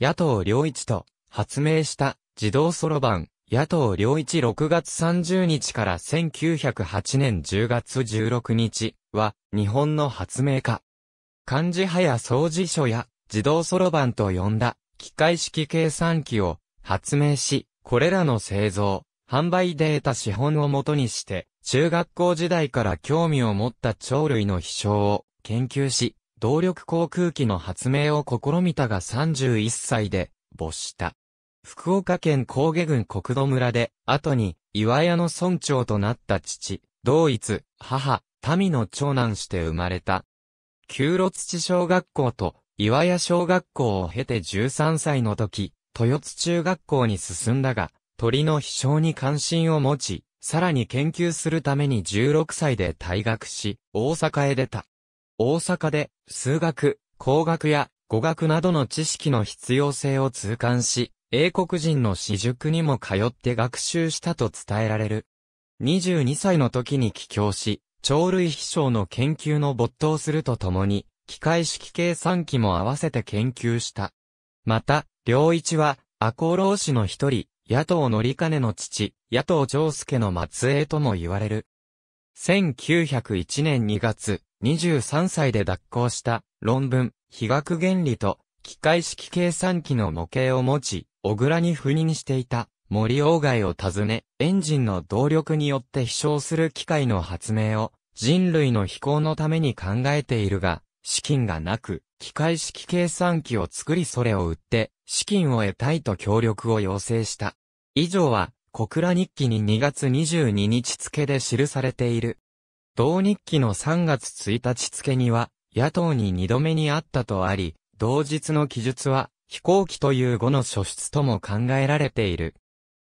野党良一と発明した自動そろばん、野党良一6月30日から1908年10月16日は日本の発明家。漢字派や掃除書や自動そろばんと呼んだ機械式計算機を発明し、これらの製造、販売データ資本をもとにして、中学校時代から興味を持った鳥類の飛翔を研究し、動力航空機の発明を試みたが31歳で没した。福岡県高下郡国土村で、後に岩屋の村長となった父、同一、母、民の長男して生まれた。旧路土小学校と岩屋小学校を経て13歳の時、豊津中学校に進んだが、鳥の飛翔に関心を持ち、さらに研究するために16歳で退学し、大阪へ出た。大阪で数学、工学や語学などの知識の必要性を痛感し、英国人の私塾にも通って学習したと伝えられる。22歳の時に帰郷し、鳥類飛翔の研究の没頭するとともに、機械式計算機も合わせて研究した。また、良一は、赤穂浪士の一人、野党乗金の父、野党長介の末裔とも言われる。1901年2月、23歳で脱行した論文、比学原理と機械式計算機の模型を持ち、小倉に赴任していた森鴎外を訪ね、エンジンの動力によって飛翔する機械の発明を人類の飛行のために考えているが、資金がなく、機械式計算機を作りそれを売って、資金を得たいと協力を要請した。以上は、小倉日記に2月22日付で記されている。同日記の3月1日付には、野党に2度目にあったとあり、同日の記述は、飛行機という語の書出とも考えられている。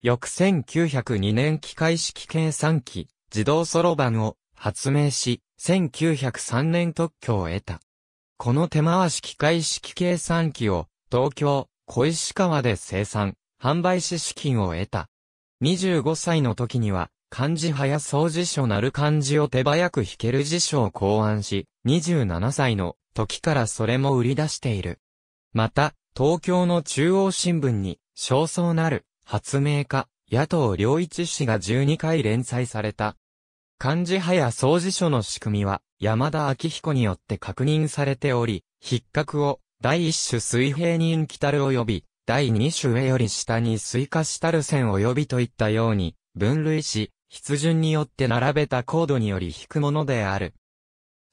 翌1902年機械式計算機、自動そろばんを発明し、1903年特許を得た。この手回し機械式計算機を、東京、小石川で生産、販売し資金を得た。25歳の時には、漢字早掃除書なる漢字を手早く弾ける辞書を考案し、27歳の時からそれも売り出している。また、東京の中央新聞に、焦燥なる、発明家、野党良一氏が12回連載された。漢字早掃除書の仕組みは、山田明彦によって確認されており、筆格を、第一種水平に陰気たる及び、第二種上より下に水化したる線及びといったように、分類し、筆順によって並べたコードにより引くものである。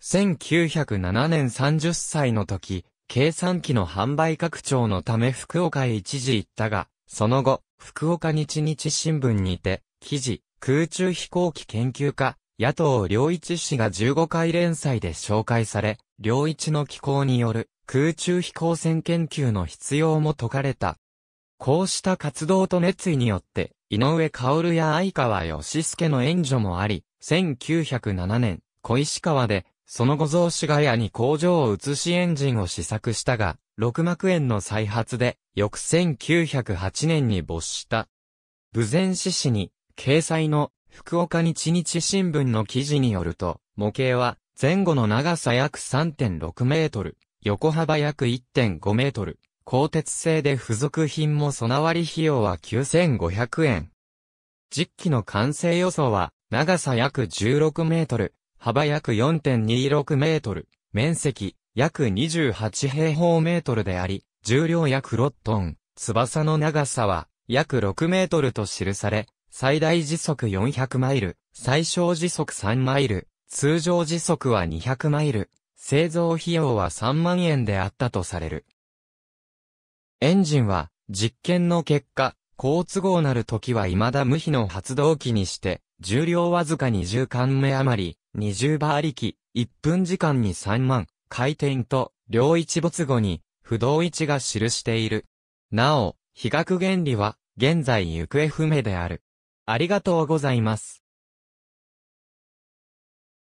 1907年30歳の時、計算機の販売拡張のため福岡へ一時行ったが、その後、福岡日日新聞にて、記事、空中飛行機研究家、野党良一氏が15回連載で紹介され、良一の機構による空中飛行船研究の必要も説かれた。こうした活動と熱意によって、井上薫や相川義介の援助もあり、1907年、小石川で、その後増子ヶ谷に工場を移しエンジンを試作したが、六幕園の再発で、翌1908年に没した。武前市市に、掲載の、福岡日日新聞の記事によると、模型は、前後の長さ約3.6メートル、横幅約1.5メートル、鋼鉄製で付属品も備わり費用は9500円。実機の完成予想は、長さ約16メートル、幅約4.26メートル、面積約28平方メートルであり、重量約6トン、翼の長さは約6メートルと記され、最大時速400マイル、最小時速3マイル、通常時速は200マイル、製造費用は3万円であったとされる。エンジンは、実験の結果、好都合なる時は未だ無比の発動機にして、重量わずか20巻目余り、20馬力、1分時間に3万、回転と、両一没後に、不動位置が記している。なお、比較原理は、現在行方不明である。ありがとうございます。